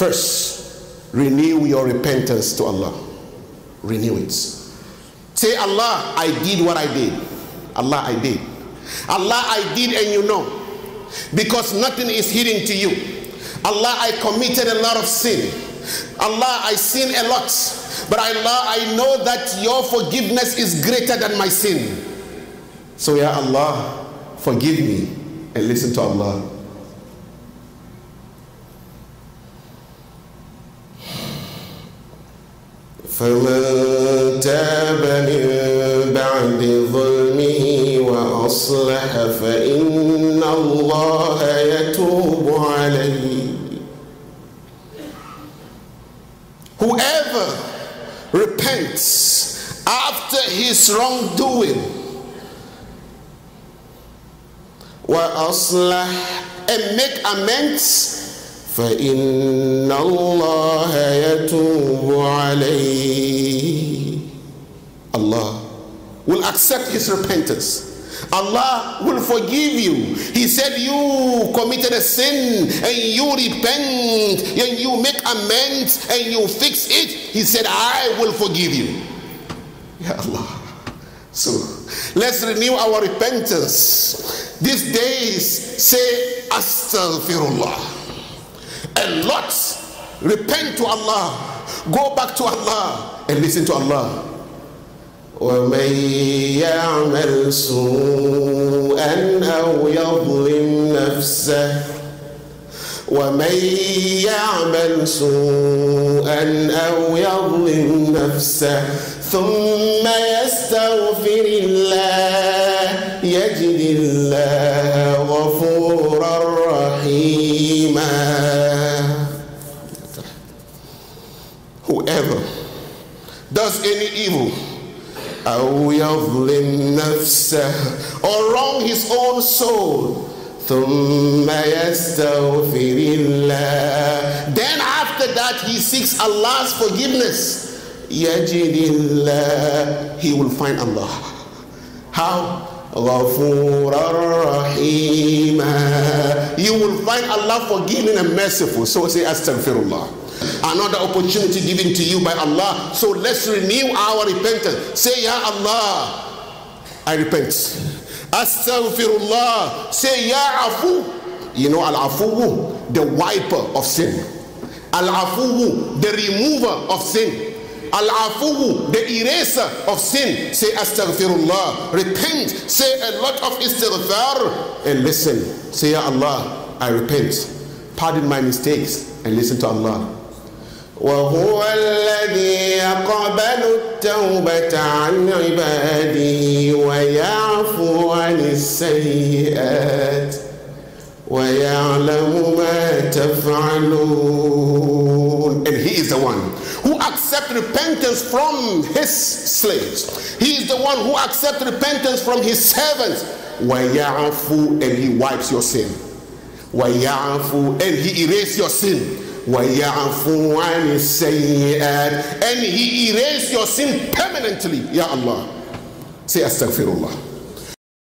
First, renew your repentance to Allah. Renew it. Say, Allah, I did what I did. Allah, I did. Allah, I did, and you know. Because nothing is hidden to you. Allah, I committed a lot of sin. Allah, I sin a lot. But Allah, I know that your forgiveness is greater than my sin. So, Ya Allah, forgive me and listen to Allah. فمن تاب من بعد ظلمه وأصلح فإن الله يتوب عليه. Whoever repents after his wrongdoing وأصلح and make amends, فإن الله يتوب عليه. Will accept his repentance. Allah will forgive you. He said, You committed a sin and you repent and you make amends and you fix it. He said, I will forgive you. Ya Allah. So let's renew our repentance. These days, say Astaghfirullah. A lot. Repent to Allah. Go back to Allah and listen to Allah. ومن يعمل سوءا أو يظلم نفسه ومن يعمل سوءا أو يظلم نفسه ثم يستغفر الله يجد الله غفورا رحيما. Whoever does any evil أو يظلم نفسه or wrong his own soul, ثم يستغفر الله then after that he seeks Allah's forgiveness, يجد الله he will find Allah. How? غفورا رحيما You will find Allah forgiving and merciful. So say Astaghfirullah. Another opportunity given to you by Allah. So let's renew our repentance. Say, Ya Allah, I repent. Astaghfirullah. Say, Ya Afu. You know Al Afu, the wiper of sin. Al Afu, the remover of sin. Al Afu, the eraser of sin. Say Astaghfirullah. Repent. Say a lot of istighfar. And listen. Say, Ya Allah, I repent. Pardon my mistakes. And listen to Allah. وهو الذي يقبل التوبة عن عباده ويعفو عن السيئات ويعلم ما تفعلون And he is the one who accepts repentance from his slaves. He is the one who accepts repentance from his servants. وَيَعْفُ And he wipes your sin. وَيَعْفُ And he erases your sin. and he erased your sin permanently. Ya allah. Say astaghfirullah.